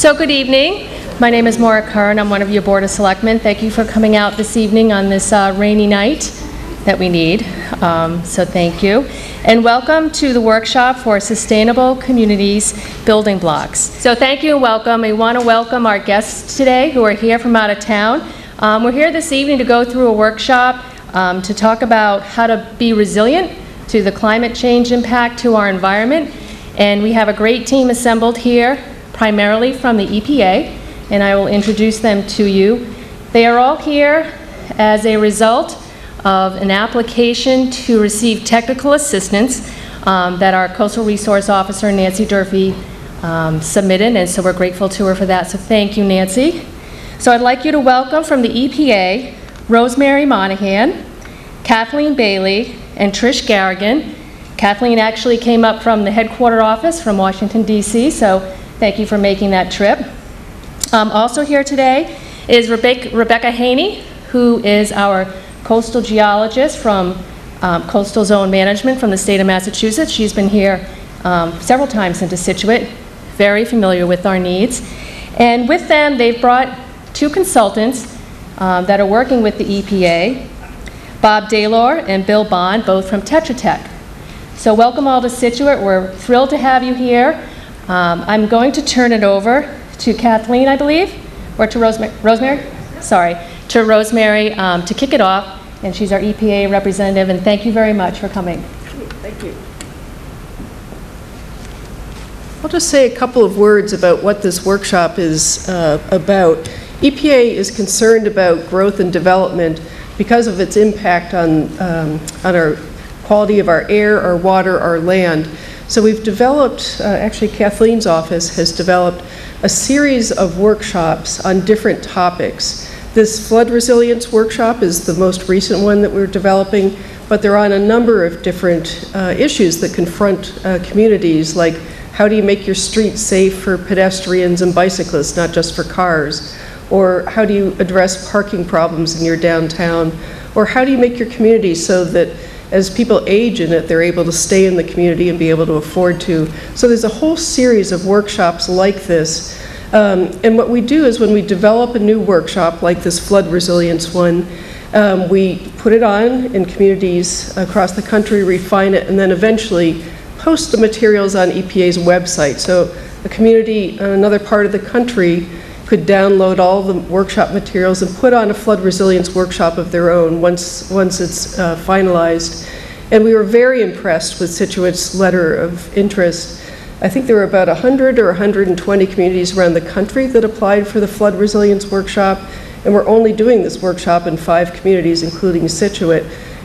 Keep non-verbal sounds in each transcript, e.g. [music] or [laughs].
So good evening. My name is Maura Kern. I'm one of your Board of Selectmen. Thank you for coming out this evening on this uh, rainy night that we need. Um, So thank you. And welcome to the workshop for Sustainable Communities Building Blocks. So thank you and welcome. We want to welcome our guests today who are here from out of town. Um, We're here this evening to go through a workshop um, to talk about how to be resilient to the climate change impact to our environment. And we have a great team assembled here, primarily from the EPA, and I will introduce them to you. They are all here as a result of an application to receive technical assistance um, that our Coastal Resource Officer, Nancy Durfee, um, submitted, and so we're grateful to her for that. So thank you, Nancy. So I'd like you to welcome from the EPA, Rosemary Monahan, Kathleen Bailey, and Trish Garrigan. Kathleen actually came up from the headquarter office from Washington DC, so thank you for making that trip. Um, Also here today is Rebecca Rebecca Haney, who is our coastal geologist from um, Coastal Zone Management from the state of Massachusetts. She's been here um, several times into Scituate, very familiar with our needs. And with them, they've brought two consultants um, that are working with the EPA, Bob Daylor and Bill Bond, both from Tetra Tech. So welcome all to Scituate. We're thrilled to have you here. Um, I'm going to turn it over to Kathleen, I believe, or to Rosemary, Rosemary? Sorry, to Rosemary um, to kick it off, and she's our EPA representative, and thank you very much for coming. Thank you. I'll just say a couple of words about what this workshop is uh, about. EPA is concerned about growth and development because of its impact on, um, on our quality of our air, our water, our land. So we've developed, uh, actually Kathleen's office has developed a series of workshops on different topics. This flood resilience workshop is the most recent one that we're developing, but they're on a number of different uh, issues that confront uh, communities, like how do you make your streets safe for pedestrians and bicyclists, not just for cars? Or how do you address parking problems in your downtown? Or how do you make your community so that as people age in it, they're able to stay in the community and be able to afford to? So there's a whole series of workshops like this. Um, and what we do is when we develop a new workshop, like this flood resilience one, um, we put it on in communities across the country, refine it, and then eventually post the materials on EPA's website. So a community in another part of the country could download all the workshop materials and put on a flood resilience workshop of their own once, once it's uh, finalized. And we were very impressed with Scituate's letter of interest. I think there were about 100 or 120 communities around the country that applied for the flood resilience workshop, and we're only doing this workshop in five communities, including Scituate.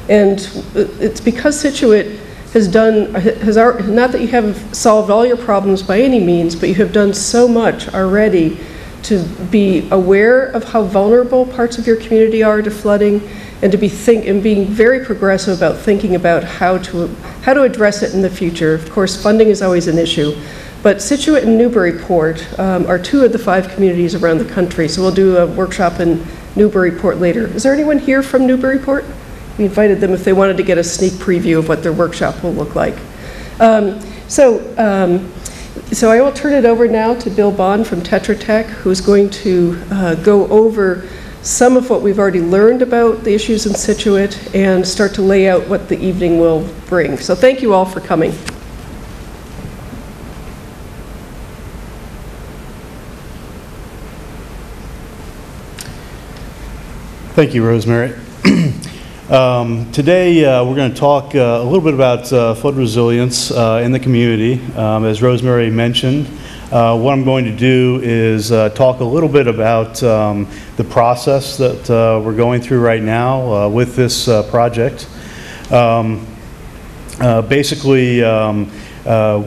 And it's because Scituate has done, has, not that you have solved all your problems by any means, but you have done so much already to be aware of how vulnerable parts of your community are to flooding, and to be think, and being very progressive about thinking about how to, how to address it in the future. Of course, funding is always an issue, but Scituate and Newburyport um, are two of the five communities around the country, so we'll do a workshop in Newburyport later. Is there anyone here from Newburyport? We invited them if they wanted to get a sneak preview of what their workshop will look like. Um, So, um, so I will turn it over now to Bill Bond from Tetra Tech, who's going to uh, go over some of what we've already learned about the issues in Scituate and start to lay out what the evening will bring. So thank you all for coming. Thank you, Rosemary. Um, Today, uh, we're going to talk uh, a little bit about uh, flood resilience uh, in the community. Um, As Rosemary mentioned, uh, what I'm going to do is uh, talk a little bit about um, the process that we're going through right now with this project. Um, Basically, um,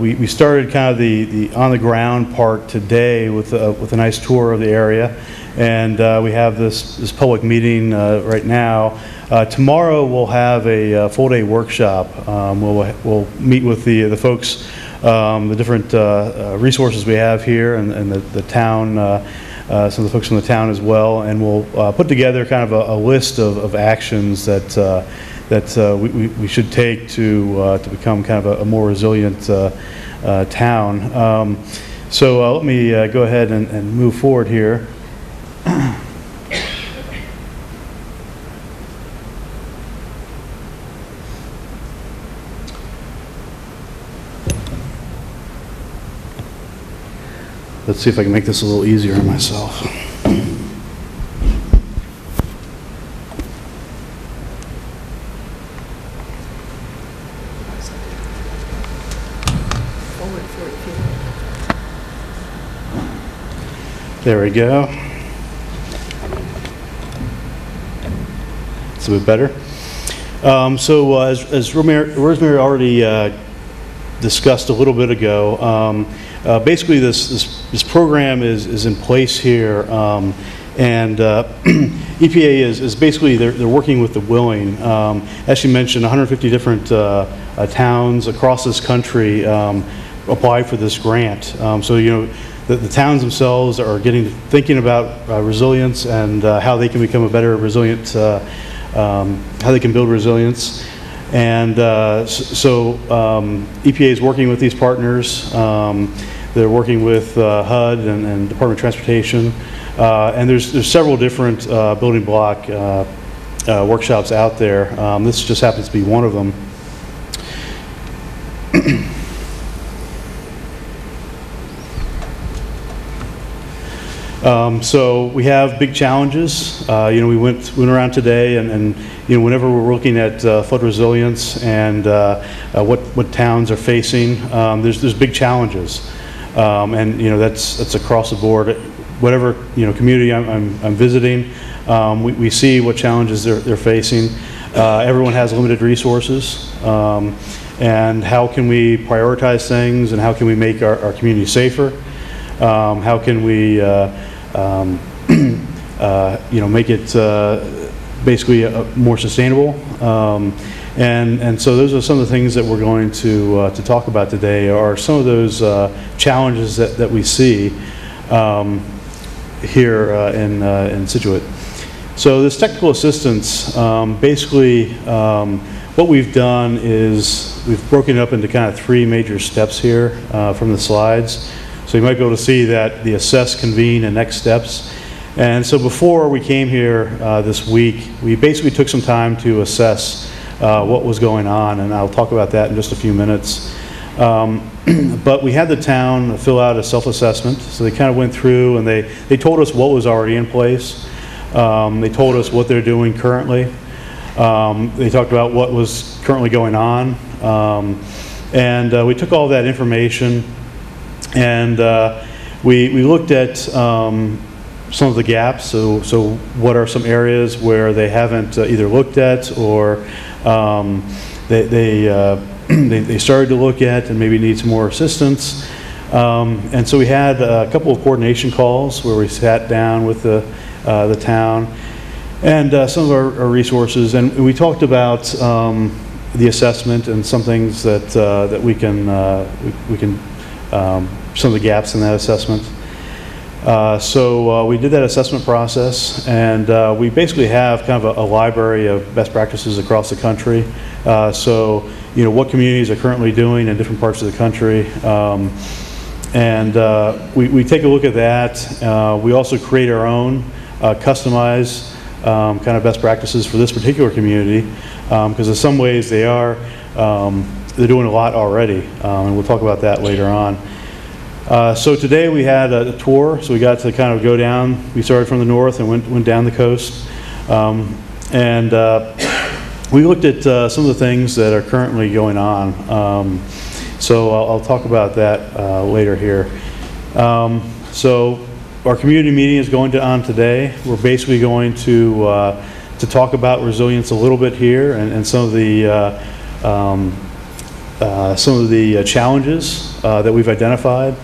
we we started kind of the the on-the-ground part today with with a nice tour of the area, and uh, we have this this public meeting uh, right now. Uh, Tomorrow, we'll have a uh, full-day workshop. Um, We'll we'll meet with the the folks, um, the different uh, uh, resources we have here, and and the the town, some of the folks from the town as well, and we'll put together kind of a a list of of actions that that we- we we should take to to become kind of a- a more resilient town. Um, So let me go ahead and and move forward here. [coughs] Let's see if I can make this a little easier on myself. There we go. A bit better. Um, So uh, as as Rosemary already uh, discussed a little bit ago, um, uh, basically this this this program is is in place here, um, and uh, [clears throat] EPA is is basically, they're they're working with the willing. Um, As she mentioned, 150 different uh, uh, towns across this country um, apply for this grant. Um, So, you know, the, the towns themselves are getting, thinking about resilience and how they can become a better resilient, um, how they can build resilience. And uh, so um, EPA is working with these partners. Um, They're working with uh, HUD and and Department of Transportation. Uh, And there's, there's several different uh, building block uh, uh, workshops out there. Um, This just happens to be one of them. [clears throat] Um, So we have big challenges. Uh, You know, we went, went around today and, and, you know, whenever we're looking at uh, flood resilience and uh, uh, what, what towns are facing, um, there's, there's big challenges. Um, And, you know, that's, that's across the board. Whatever, you know, community I'm, I'm I'm visiting, um, we, we see what challenges they're, they're facing. Uh, Everyone has limited resources. Um, And how can we prioritize things and how can we make our, our community safer? Um, How can we, uh, um, [clears throat] uh, you know, make it uh, basically uh, more sustainable? Um, And, and so those are some of the things that we're going to, to talk about today, are some of those challenges that, that we see um, here in, in Scituate. So this technical assistance, um, basically, um, what we've done is, we've broken it up into kind of three major steps here uh, from the slides. So you might be able to see that the assess, convene, and next steps. And so before we came here uh, this week, we basically took some time to assess uh, what was going on, and I'll talk about that in just a few minutes. Um, [clears throat] But we had the town fill out a self-assessment, so they kind of went through and they, they told us what was already in place. Um, They told us what they're doing currently. Um, They talked about what was currently going on. Um, And uh, we took all that information and uh, we, we looked at um, some of the gaps, so, so what are some areas where they haven't uh, either looked at or um, they, they, uh, [clears throat] they, they started to look at and maybe need some more assistance. Um, And so we had a couple of coordination calls where we sat down with the, uh, the town and uh, some of our our resources, and we talked about um, the assessment and some things that, uh, that we can, uh, we- we can, um, some of the gaps in that assessment. Uh, So uh, we did that assessment process, and uh, we basically have kind of a a library of best practices across the country. Uh, So, you know, what communities are currently doing in different parts of the country. Um, and uh, we, we take a look at that. Uh, We also create our own customized um, kind of best practices for this particular community, because in some ways they are, um, they're doing a lot already, um, and we'll talk about that later on. Uh, So today we had a tour, so we got to kind of go down, we started from the north and went, went down the coast. Um, And uh, we looked at uh, some of the things that are currently going on. Um, So I'll, I'll talk about that uh, later here. Um, So our community meeting is going to, on today. We're basically going to, uh, to talk about resilience a little bit here and, and some of the, uh, um, some of the challenges that we've identified.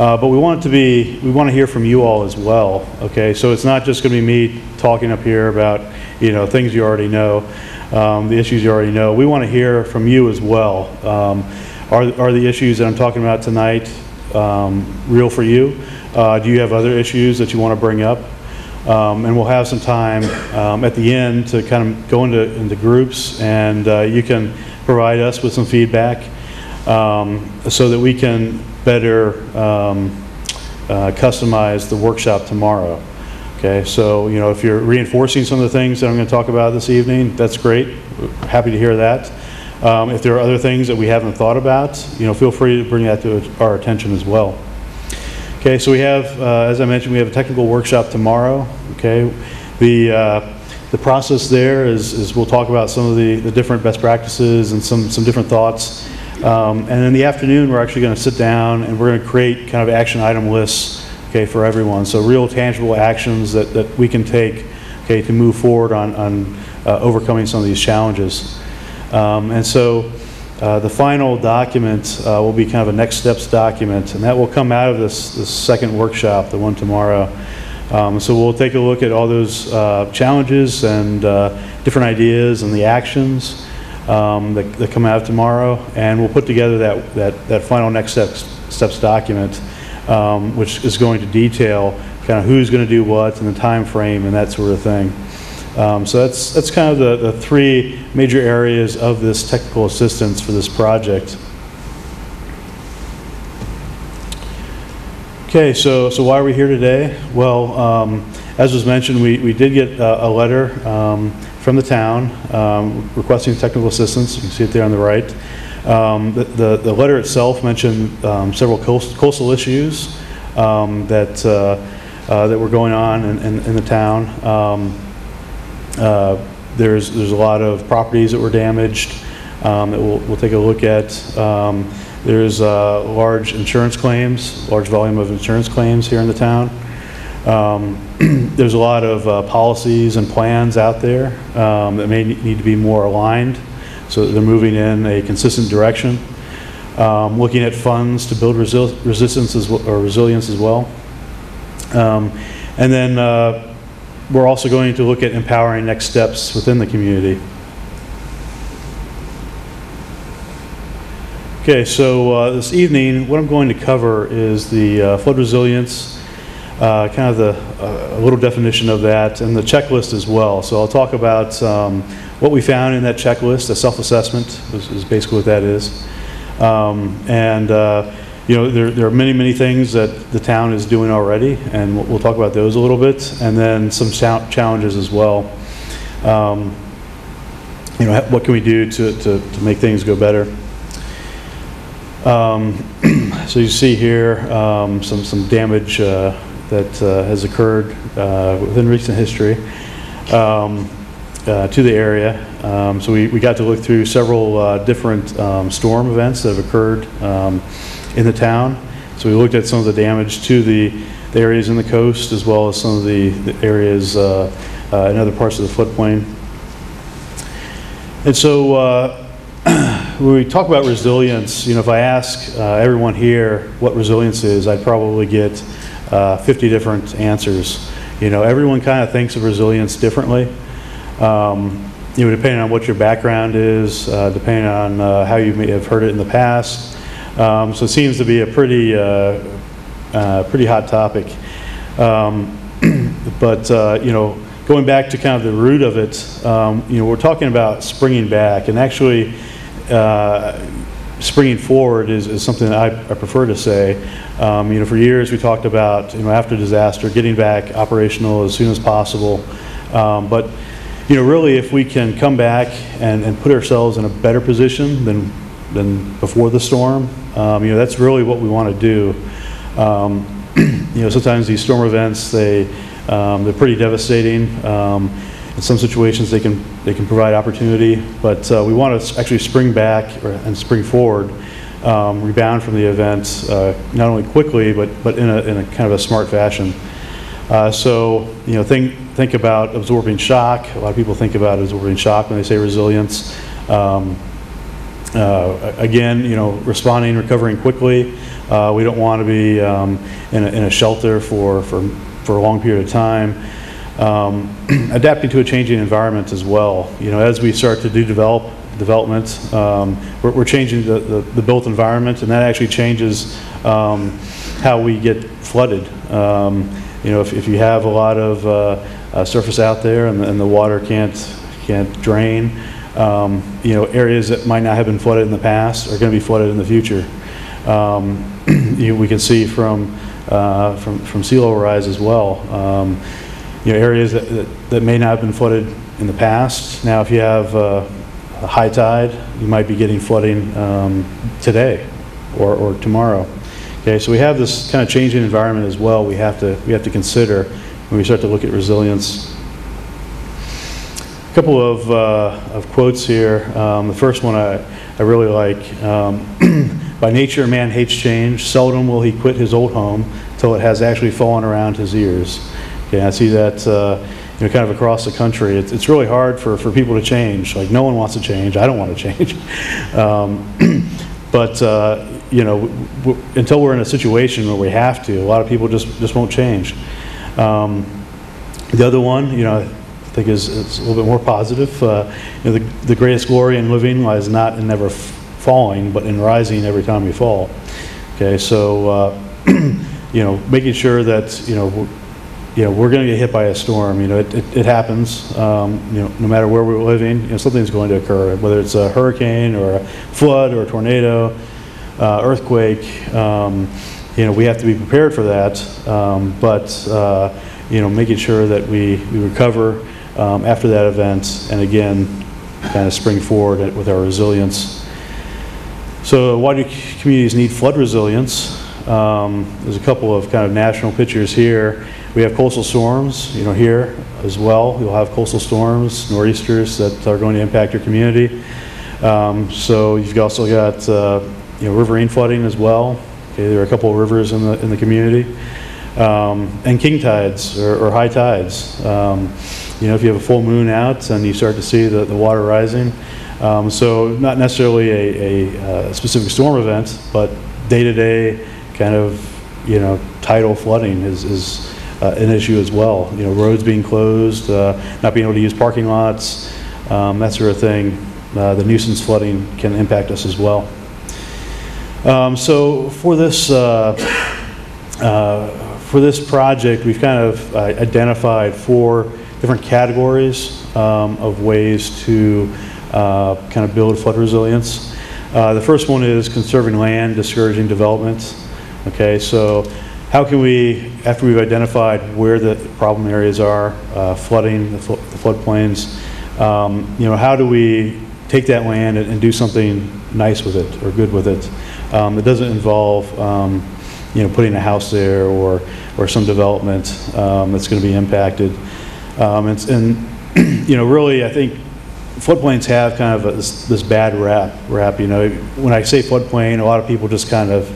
Uh, But we want it to be, we want to hear from you all as well, okay? So it's not just going to be me talking up here about, you know, things you already know, um, the issues you already know. We want to hear from you as well. Um, Are, are the issues that I'm talking about tonight um, real for you? Uh, Do you have other issues that you want to bring up? Um, And we'll have some time um, at the end to kind of go into, into groups, and uh, you can provide us with some feedback um, so that we can better um, uh, customize the workshop tomorrow. Okay, so, you know, if you're reinforcing some of the things that I'm going to talk about this evening, that's great. Happy to hear that. Um, If there are other things that we haven't thought about, you know, feel free to bring that to our attention as well. Okay, so we have, uh, as I mentioned, we have a technical workshop tomorrow, okay? The, uh, the process there is, is we'll talk about some of the, the different best practices and some, some different thoughts. Um, And in the afternoon, we're actually going to sit down and we're going to create kind of action item lists, okay, for everyone. So real tangible actions that, that we can take, okay, to move forward on, on uh, overcoming some of these challenges. Um, And so uh, the final document uh, will be kind of a next steps document, and that will come out of this, this second workshop, the one tomorrow. Um, So we'll take a look at all those uh, challenges and uh, different ideas and the actions um, that that come out tomorrow, and we'll put together that, that, that final next steps, steps document, um, which is going to detail kind of who's going to do what and the time frame and that sort of thing. Um, So that's, that's kind of the, the three major areas of this technical assistance for this project. Okay, so, so why are we here today? Well, um, as was mentioned, we, we did get a, a letter um, from the town um, requesting technical assistance. You can see it there on the right. Um, The, the the letter itself mentioned um, several coast- coastal issues um, that, uh, uh, that were going on in, in in the town. Uh, There's, there's a lot of properties that were damaged that we'll, we'll take a look at. There's uh, large insurance claims, large volume of insurance claims here in the town. Um, [clears throat] There's a lot of uh, policies and plans out there um, that may need to be more aligned, so that they're moving in a consistent direction. Um, Looking at funds to build resi- resistance or resilience as well. Um, And then uh, we're also going to look at empowering next steps within the community. Okay, so uh, this evening, what I'm going to cover is the uh, flood resilience, uh, kind of the, uh, a little definition of that, and the checklist as well. So I'll talk about um, what we found in that checklist, a self-assessment is is basically what that is. Um, And, uh, you know, there, there are many, many things that the town is doing already, and we'll, we'll talk about those a little bit, and then some chal- challenges as well. Um, You know, what can we do to, to, to make things go better? Um, [clears throat] So you see here, um, some, some damage uh, that uh, has occurred uh, within recent history um, uh, to the area. Um, So we, we got to look through several uh, different um, storm events that have occurred um, in the town. So we looked at some of the damage to the the areas in the coast, as well as some of the the areas uh, in other parts of the floodplain. And so, when we talk about resilience, you know, if I ask uh, everyone here what resilience is, I'd probably get uh, 50 different answers. You know, everyone kind of thinks of resilience differently. Um, You know, depending on what your background is, uh, depending on uh, how you may have heard it in the past. Um, So it seems to be a pretty, uh, uh, pretty hot topic. Um, [clears throat] But, you know, going back to kind of the root of it, um, you know, we're talking about springing back, and actually, uh, springing forward is, is something that I, I prefer to say. Um, you know, for years, we talked about, you know, after disaster, getting back operational as soon as possible. Um, but, you know, really, if we can come back and, and put ourselves in a better position than, than before the storm, um, you know, that's really what we want to do. Um, [clears throat] you know, sometimes these storm events, they, um, they're pretty devastating. In some situations, they can, they can provide opportunity, but uh, we want to actually spring back or- and spring forward, um, rebound from the event, uh, not only quickly, but, but in a, in a kind of a smart fashion. Uh, So, you know, think, think about absorbing shock. A lot of people think about absorbing shock when they say resilience. Um, uh, Again, you know, responding, recovering quickly. Uh, We don't want to be um, in a in a shelter for, for, for a long period of time. Um, [clears throat] Adapting to a changing environment as well. You know, as we start to do develop, development, um, we're we're changing the, the the built environment, and that actually changes um, how we get flooded. Um, You know, if if you have a lot of uh, uh, surface out there and the and the water can't, can't drain, um, you know, areas that might not have been flooded in the past are going to be flooded in the future. Um, [clears throat] you- We can see from uh, from from sea level rise as well. Um, You know, areas that- that that may not have been flooded in the past. Now, if you have uh, a high tide, you might be getting flooding um, today or or tomorrow. Okay, so we have this kind of changing environment as well we have to, we have to consider when we start to look at resilience. A Couple of, uh, of quotes here. Um, The first one I, I really like. Um, [clears throat] By nature, man hates change. Seldom will he quit his old home till it has actually fallen around his ears. Okay, I see that, uh, you know, kind of across the country. It's, it's really hard for, for people to change. Like, no one wants to change. I don't want to change. [laughs] Um, [clears throat] But, uh, you know, until we're in a situation where we have to, a lot of people just, just won't change. Um, The other one, you know, I think is, is a little bit more positive. Uh, You know, the, the greatest glory in living lies not in never falling, but in rising every time you fall. Okay, so, uh, [clears throat] you know, making sure that, you know, you know, we're going to get hit by a storm, you know, it, it it happens, um, you know, no matter where we're living, you know, something's going to occur, whether it's a hurricane or a flood or a tornado, uh, earthquake, um, you know, we have to be prepared for that, um, but, uh, you know, making sure that we, we recover um, after that event, and again, kind of spring forward with our resilience. So why do communities need flood resilience? Um, There's a couple of kind of national pictures here. We have coastal storms, you know, here as well. You'll have coastal storms, nor'easters that are going to impact your community. Um, So you've also got, uh, you know, riverine flooding as well. Okay, there are a couple of rivers in the, in the community. Um, And king tides or or high tides. Um, You know, if you have a full moon out and you start to see the, the water rising. Um, So not necessarily a, a uh, specific storm event, but day-to-day kind of, you know, tidal flooding is, is uh, an issue as well. You know, roads being closed, uh, not being able to use parking lots, um, that sort of thing. Uh, The nuisance flooding can impact us as well. Um, So for this, uh, uh, for this project, we've kind of uh, identified four different categories um, of ways to kind of build flood resilience. The first one is conserving land, discouraging development. Okay, so how can we, after we've identified where the problem areas are, uh, flooding, the the floodplains, um, you know, how do we take that land and and do something nice with it or good with it? Um, It doesn't involve, um, you know, putting a house there or, or some development um, that's going to be impacted. Um, And, and, [clears throat] you know, really, I think floodplains have kind of a- this, this bad rap, rap, you know. When I say floodplain, a lot of people just kind of,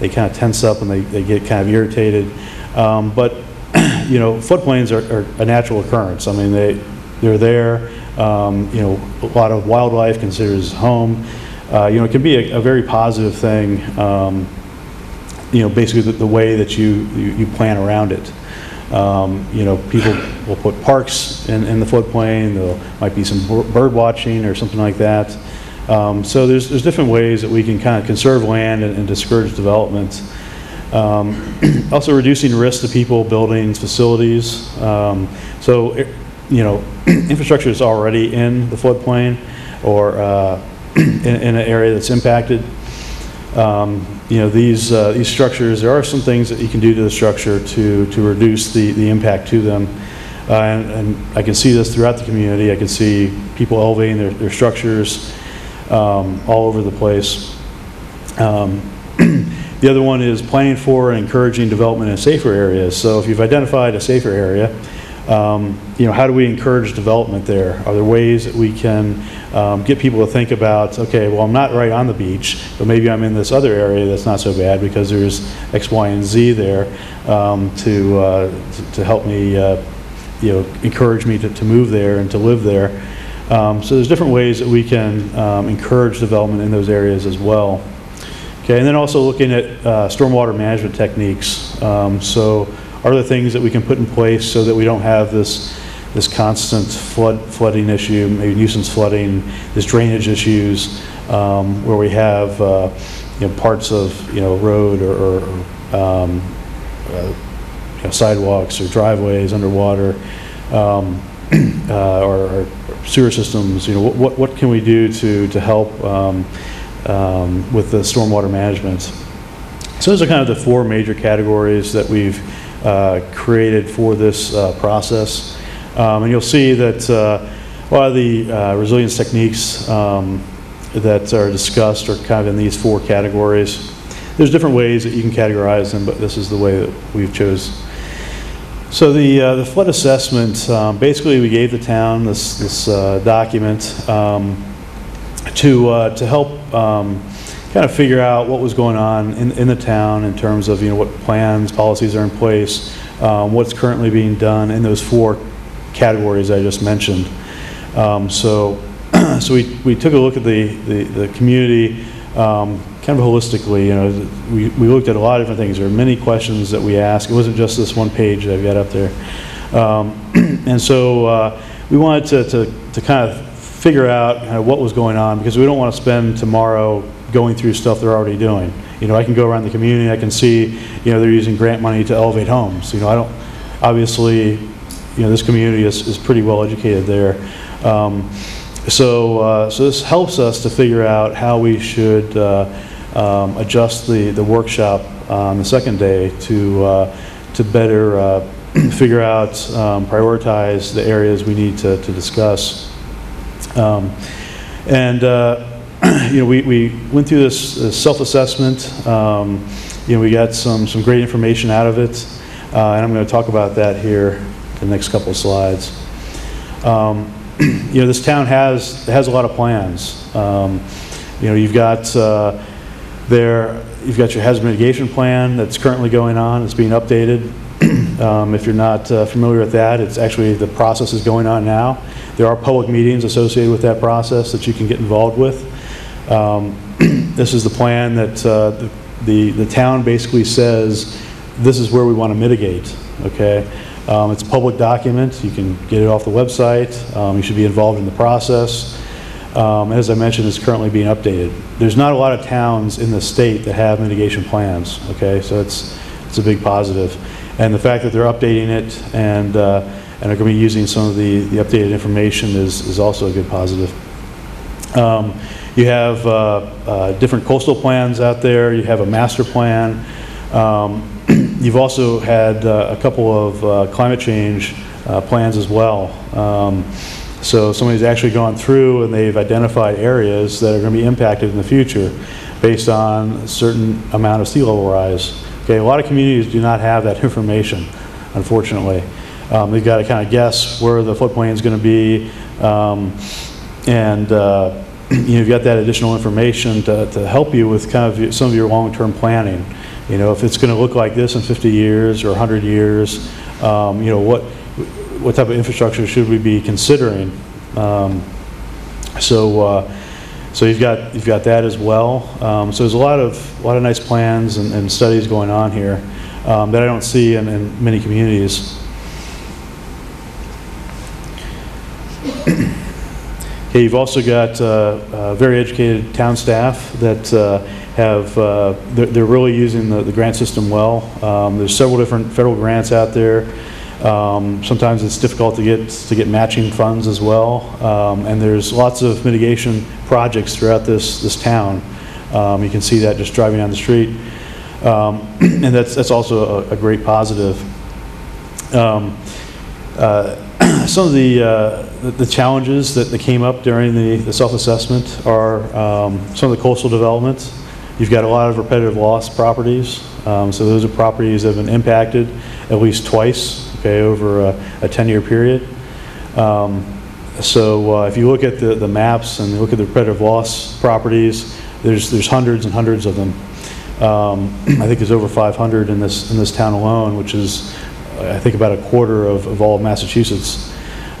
they kind of tense up and they, they get kind of irritated. Um, But, [clears throat] you know, floodplains are, are a natural occurrence. I mean, they, they're there. Um, You know, a lot of wildlife considers home. Uh, You know, it can be a, a very positive thing, um, you know, basically the, the way that you, you you plan around it. Um, You know, people will put parks in, in the floodplain, there might be some bird watching or something like that. Um, So there's, there's different ways that we can kind of conserve land and and discourage development. Um, [clears throat] Also reducing risk to people, buildings, facilities. Um, So, eh, you know, [clears throat] infrastructure is already in the floodplain or uh, [clears throat] in, in an area that's impacted. Um, You know, these, uh, these structures, there are some things that you can do to the structure to, to reduce the, the impact to them. Uh, And, and I can see this throughout the community. I can see people elevating their, their structures um, all over the place. Um, [clears throat] The other one is planning for and encouraging development in safer areas. So if you've identified a safer area, um, you know, how do we encourage development there? Are there ways that we can um, get people to think about, okay, well, I'm not right on the beach, but maybe I'm in this other area that's not so bad because there's X, Y, and Z there um, to, uh, to- help me, uh, you know, encourage me to, to move there and to live there. Um, So there's different ways that we can um, encourage development in those areas as well. Okay, and then also looking at uh, stormwater management techniques. Um, So are there things that we can put in place so that we don't have this, this constant flood, flooding issue, maybe nuisance flooding, this drainage issues, um, where we have, uh, you know, parts of, you know, road or, or, um, uh, you know, sidewalks or driveways underwater, um, [clears throat] uh, or or sewer systems, you know, what- what, what can we do to, to help um, um, with the stormwater management? So those are kind of the four major categories that we've uh, created for this uh, process. Um, And you'll see that uh, a lot of the uh, resilience techniques um, that are discussed are kind of in these four categories. There's different ways that you can categorize them, but this is the way that we've chose. So the, uh, the flood assessment, um, basically, we gave the town this, this uh, document um, to, uh, to help um, kind of figure out what was going on in, in the town in terms of, you know, what plans, policies are in place, um, what's currently being done in those four categories I just mentioned. Um, So, [clears throat] so we, we took a look at the, the, the community um, kind of holistically, you know, we, we looked at a lot of different things. There are many questions that we asked. It wasn't just this one page that I've got up there. Um, [clears throat] And so uh, we wanted to, to, to kind of figure out kind of what was going on because we don't want to spend tomorrow going through stuff they're already doing. You know, I can go around the community, I can see, you know, they're using grant money to elevate homes. You know, I don't, obviously, you know, this community is, is pretty well educated there. Um, So, uh, so this helps us to figure out how we should uh, um, adjust the, the workshop on the second day to, uh, to better uh, [clears throat] figure out, um, prioritize the areas we need to, to discuss. Um, And, uh, [clears throat] you know, we, we went through this this self-assessment. Um, You know, we got some, some great information out of it, uh, and I'm going to talk about that here in the next couple of slides. Um, [clears throat] You know, this town has, has a lot of plans. Um, You know, you've got uh, there, you've got your hazard mitigation plan that's currently going on, it's being updated. [clears throat] Um, If you're not uh, familiar with that, it's actually, the process is going on now. There are public meetings associated with that process that you can get involved with. Um, [clears throat] This is the plan that uh, the- the, the town basically says, this is where we want to mitigate, okay? Um, It's a public document, you can get it off the website, Um, you should be involved in the process. Um, As I mentioned, it's currently being updated. There's not a lot of towns in the state that have mitigation plans, okay? So it's, it's a big positive. And the fact that they're updating it and, uh, and are going to be using some of the, the updated information is, is also a good positive. Um, You have uh, uh, different coastal plans out there, you have a master plan. Um, You've also had uh, a couple of uh, climate change uh, plans as well. Um, So somebody's actually gone through and they've identified areas that are going to be impacted in the future based on a certain amount of sea level rise. Okay, a lot of communities do not have that [laughs] information, unfortunately. Um, They've got to kind of guess where the floodplain is going to be, um, and, uh, you you've got that additional information to, to help you with kind of some of your long-term planning. You know, if it's going to look like this in 50 years or 100 years, um, you know, what, what type of infrastructure should we be considering? Um, So, uh, so you've got, you've got that as well. Um, So there's a lot of, a lot of nice plans and, and studies going on here um, that I don't see in, in many communities. Okay, you've also got uh, uh, very educated town staff that uh, have, they're they're really using the the grant system well. Um, There's several different federal grants out there. Um, Sometimes it's difficult to get, to get matching funds as well. Um, And there's lots of mitigation projects throughout this, this town. Um, You can see that just driving down the street. Um, [clears throat] And that's, that's also a a great positive. Um, uh, [clears throat] Some of the, uh, the- the challenges that that came up during the the self-assessment are um, some of the coastal developments. You've got a lot of repetitive loss properties, Um, so those are properties that have been impacted at least twice, okay, over a a 10-year period. Um, So uh, if you look at the the maps and look at the repetitive loss properties, there's there's hundreds and hundreds of them. Um, [clears throat] I think there's over 500 in this, in this town alone, which is, I think, about a quarter of, of all of Massachusetts.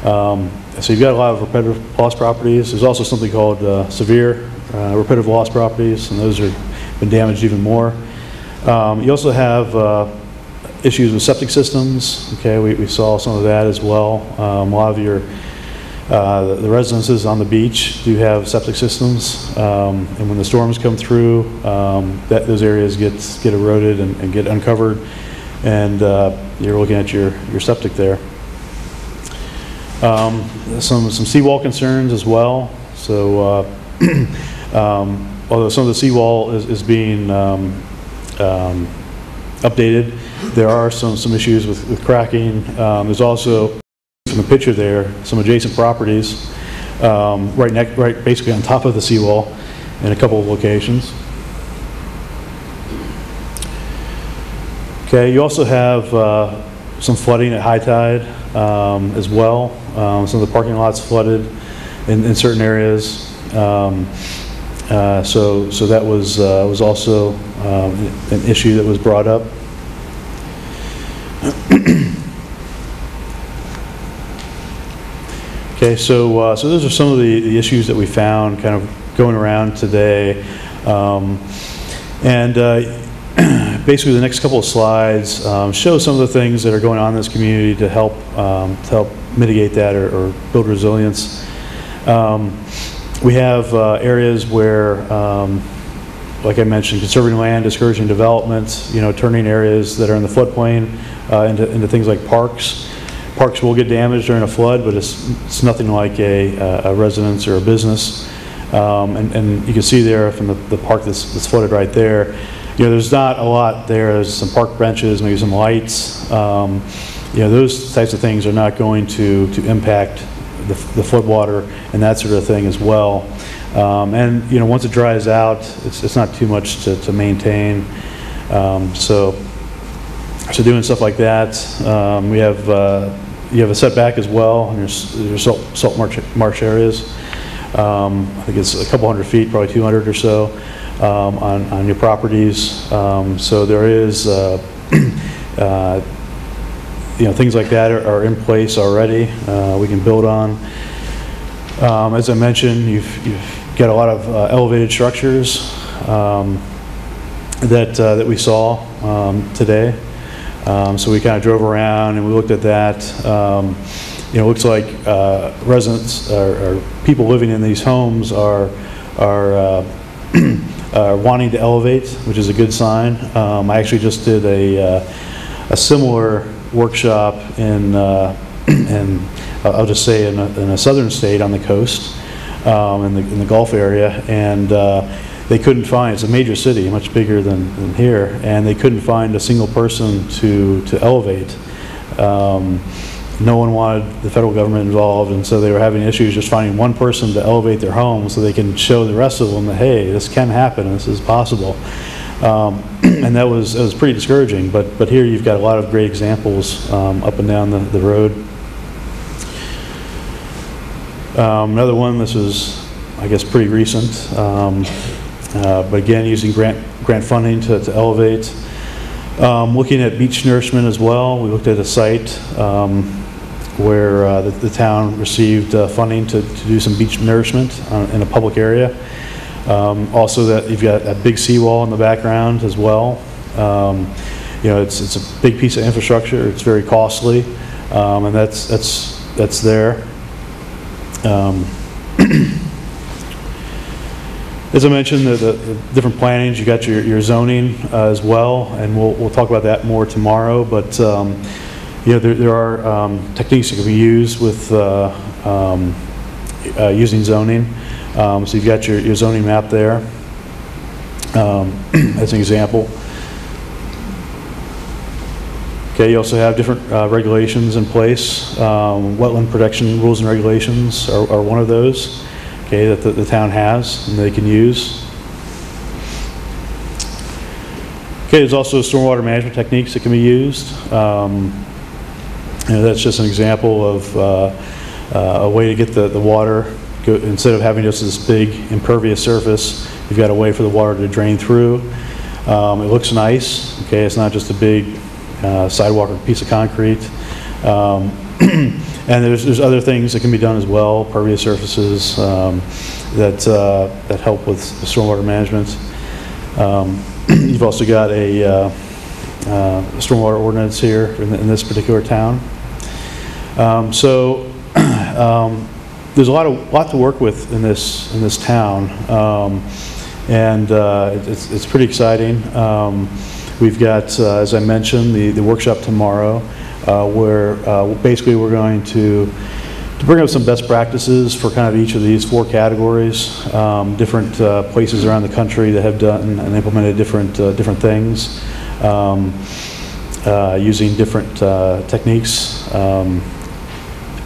Um, So you've got a lot of repetitive loss properties. There's also something called uh, severe uh, repetitive loss properties, and those are been damaged even more. Um, You also have uh, issues with septic systems, okay, we, we saw some of that as well. Um, A lot of your, uh, the residences on the beach do have septic systems, um, and when the storms come through, um, that, those areas get, get eroded and and get uncovered, and uh, you're looking at your, your septic there. Um, Some, some seawall concerns as well, so uh, [clears throat] um, although some of the seawall is, is being um, um, updated. There are some, some issues with with cracking. Um, There's also, from the picture there, some adjacent properties, right next, right basically on top of the seawall in a couple of locations. Okay, you also have uh, some flooding at high tide um, as well. Um, Some of the parking lots flooded in, in certain areas. Um, uh, So, so that was, uh, was also um, an issue that was brought up. [clears throat] Okay, so, uh, so those are some of the, the issues that we found kind of going around today. Um, And uh, basically, the next couple of slides um, show some of the things that are going on in this community to help, um, to help mitigate that or, or build resilience. Um, We have uh, areas where, um, like I mentioned, conserving land, discouraging development, you know, turning areas that are in the floodplain uh, into, into things like parks. Parks will get damaged during a flood, but it's, it's nothing like a, a residence or a business. Um, and, and you can see there from the, the park that's, that's flooded right there, you know, there's not a lot there. There's some park benches, maybe some lights. Um, you know, those types of things are not going to, to impact the, the floodwater and that sort of thing as well. Um, and, you know, once it dries out, it's, it's not too much to, to maintain. Um, so, so doing stuff like that, um, we have, uh, you have a setback as well, and there's, there's salt, salt marsh, marsh areas. Um, I think it's a couple hundred feet, probably 200 or so, um, on, on your properties. Um, so there is, uh, [clears throat] uh, you know, things like that are, are in place already, uh, we can build on. Um, as I mentioned, you've, you've got a lot of uh, elevated structures, um, that, uh, that we saw, um, today. Um, So we kind of drove around and we looked at that. You know, it looks like uh, residents or or people living in these homes are, are [clears throat] uh, wanting to elevate, which is a good sign. Um, I actually just did a, uh, a similar workshop in, uh, [clears throat] in, I'll just say in a, in a southern state on the coast, um, in the, in the Gulf area, and uh, they couldn't find, it's a major city, much bigger than, than here, and they couldn't find a single person to, to elevate. Um, no one wanted the federal government involved, and so they were having issues just finding one person to elevate their home so they can show the rest of them that, hey, this can happen, this is possible. Um, [clears throat] and that was, was pretty discouraging, but, but here you've got a lot of great examples um, up and down the, the road. Um, Another one, this is, I guess, pretty recent, um, uh, but again, using grant, grant funding to, to elevate. Um, Looking at beach nourishment as well, we looked at a site um, where uh, the, the town received uh, funding to, to do some beach nourishment uh, in a public area. Um, Also that, you've got a big seawall in the background as well. Um, You know, it's, it's a big piece of infrastructure, it's very costly, um, and that's, that's, that's there. Um, [clears throat] As I mentioned, the, the the different plannings, you got your, your zoning uh, as well, and we'll, we'll talk about that more tomorrow, but, um, you know, there, there are um, techniques that can be used with, uh, um, uh, using zoning. Um, So you've got your, your zoning map there, um, [clears throat] as an example. Okay, you also have different uh, regulations in place. Um, Wetland protection rules and regulations are, are one of those, okay, that the, the town has and they can use. Okay, there's also stormwater management techniques that can be used. Um, That's just an example of uh, uh, a way to get the, the water, go- instead of having just this big impervious surface, you've got a way for the water to drain through. Um, It looks nice, okay, it's not just a big uh, sidewalk or piece of concrete. Um, [clears throat] And there's, there's other things that can be done as well, pervious surfaces um, that, uh, that help with stormwater management. Um, [clears throat] You've also got a uh, uh, stormwater ordinance here in in this particular town. Um, So, [clears throat] um, there's a lot of, lot to work with in this, in this town, um, and uh, it's, it's pretty exciting. Um, We've got, uh, as I mentioned, the, the workshop tomorrow, uh, where uh, basically we're going to to bring up some best practices for kind of each of these four categories, um, different uh, places around the country that have done and implemented different, uh, different things, um, using different techniques. Um,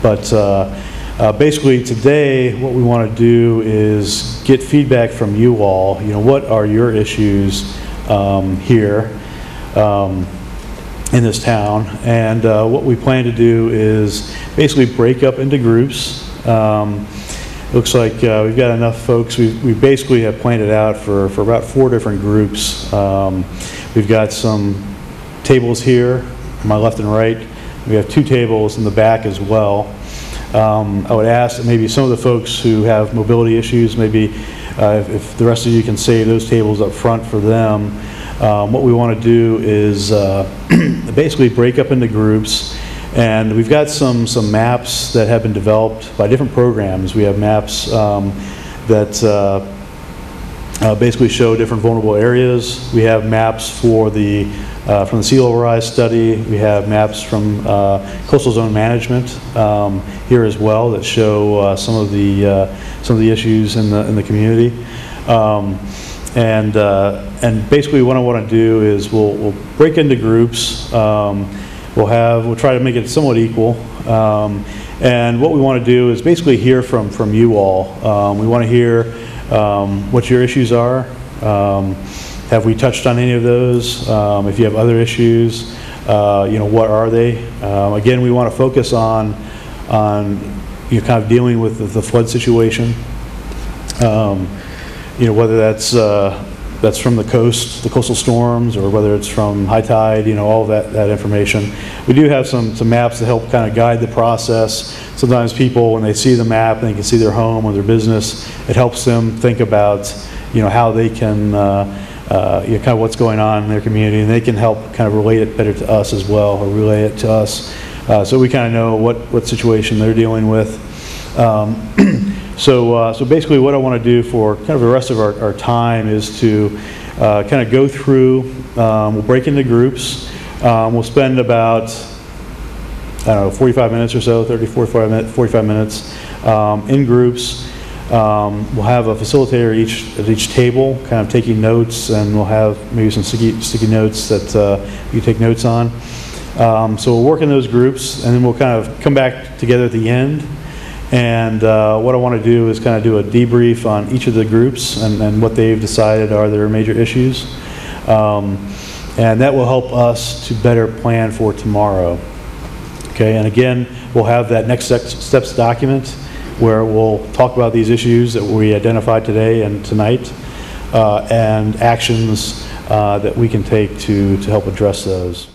But uh, uh, basically, today, what we want to do is get feedback from you all, you know, what are your issues um, here? Um, in this town. And uh, what we plan to do is basically break up into groups. Um, Looks like uh, we've got enough folks, we we basically have planned it out for, for about four different groups. Um, We've got some tables here, my left and right. We have two tables in the back as well. Um, I would ask maybe some of the folks who have mobility issues, maybe uh, if if the rest of you can save those tables up front for them. Um, What we want to do is uh, [clears throat] basically break up into groups, and we've got some, some maps that have been developed by different programs. We have maps um, that uh, uh, basically show different vulnerable areas. We have maps for the, uh, from the sea level rise study. We have maps from uh, coastal zone management um, here as well that show uh, some of the, uh, some of the issues in the, in the community. Um, And, uh, and basically what I want to do is we'll, we'll break into groups. Um, We'll have, we'll try to make it somewhat equal. Um, And what we want to do is basically hear from, from you all. Um, We want to hear um, what your issues are. Um, Have we touched on any of those? Um, If you have other issues, uh, you know, what are they? Um, Again, we want to focus on, on, you know, kind of dealing with the- the flood situation. Um, You know, whether that's, uh, that's from the coast, the coastal storms, or whether it's from high tide, you know, all that, that information. We do have some, some maps that help kind of guide the process. Sometimes people, when they see the map and they can see their home or their business, it helps them think about, you know, how they can, uh, uh, you know, kind of what's going on in their community, and they can help kind of relate it better to us as well, or relay it to us. Uh, So we kind of know what, what situation they're dealing with. Um, [clears throat] So, uh, so basically what I want to do for kind of the rest of our, our time is to uh, kind of go through, um, we'll break into groups. Um, We'll spend about, I don't know, 45 minutes or so, 30, 45 minutes, 45 minutes um, in groups. Um, We'll have a facilitator each, at each table, kind of taking notes, and we'll have maybe some sticky, sticky notes that uh, you take notes on. Um, So we'll work in those groups, and then we'll kind of come back together at the end. And uh, what I want to do is kind of do a debrief on each of the groups and and what they've decided are their major issues. Um, And that will help us to better plan for tomorrow. Okay, and again, we'll have that next steps document where we'll talk about these issues that we identified today and tonight, uh, and actions uh, that we can take to, to help address those.